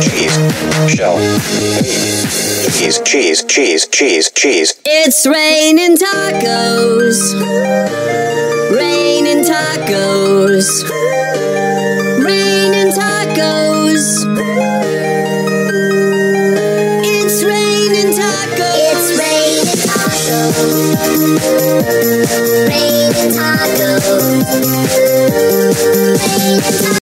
cheese, shell, meat, cheese, cheese, cheese, cheese, cheese. It's raining tacos. Raining tacos. Raining tacos. It's raining tacos. It's raining tacos. Raining tacos. Raining tacos.